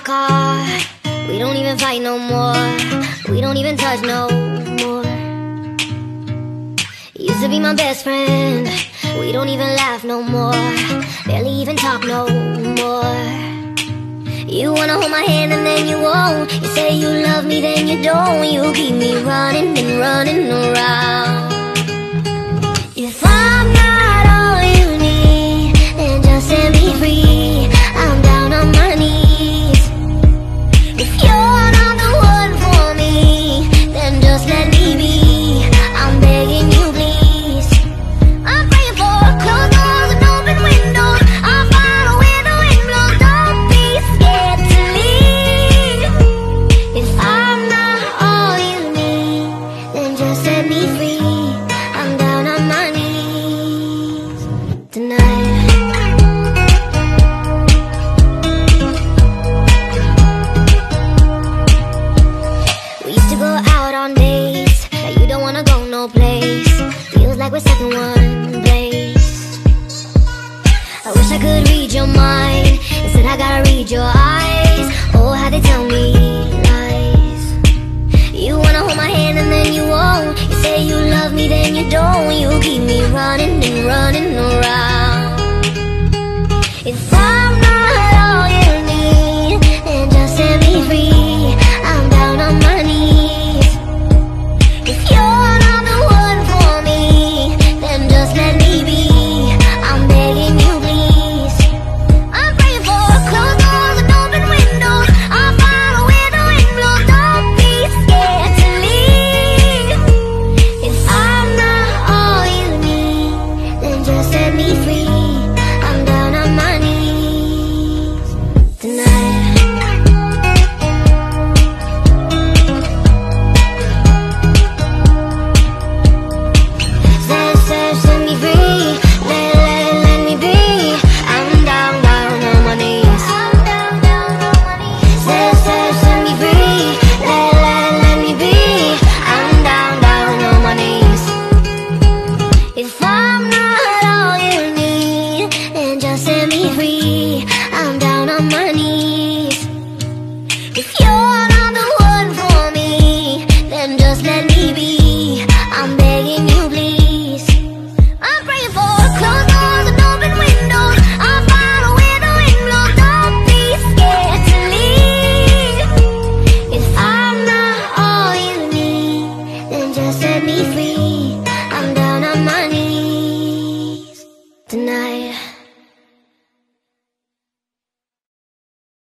car. We don't even fight no more. We don't even touch no more. Used to be my best friend. We don't even laugh no more. Barely even talk no more. You wanna hold my hand and then you won't. You say you love me, then you don't. You keep me running and running around. we're stuck in one place. I wish I could read your mind. be free.